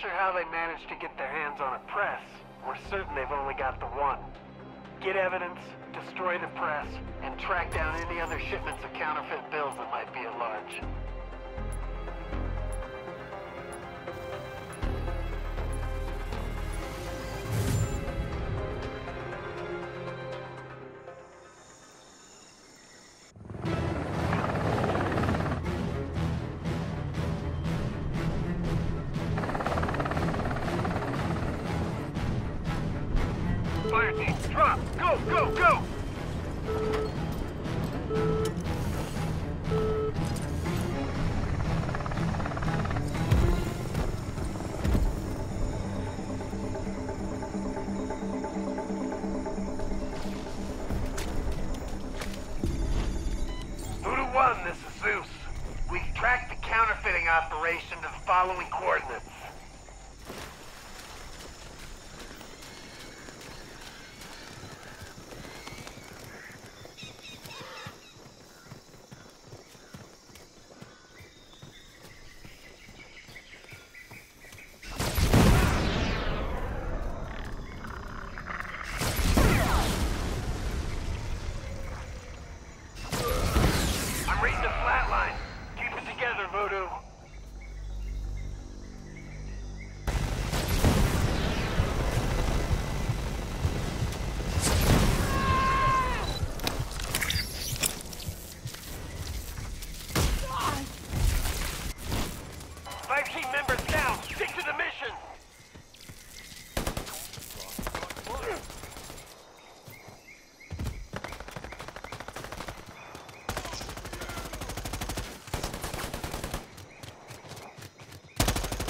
Sure how they managed to get their hands on a press. We're certain they've only got the one. Get evidence, destroy the press, and track down any other shipments of counterfeit bills that might be at large. Team, drop! Go, go, go! Voodoo 1, this is Zeus. We tracked the counterfeiting operation to the following coordinates. I'm reading the flat line. Keep it together, Voodoo.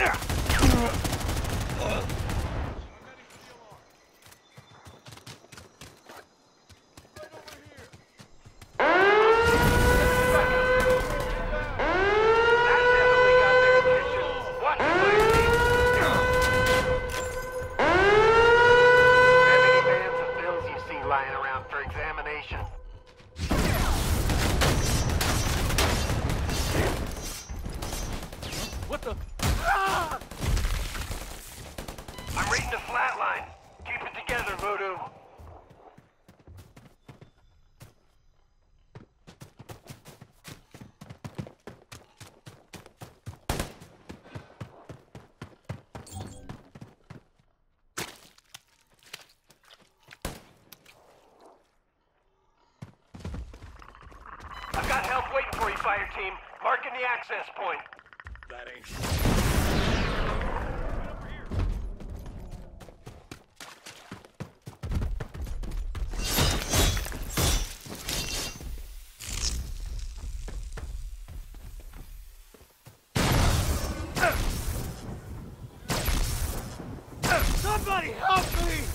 Yeah! I'm reading the flat. Keep it together, Voodoo. I've got help waiting for you, fire team. Marking the access point. That ain't. Somebody help me!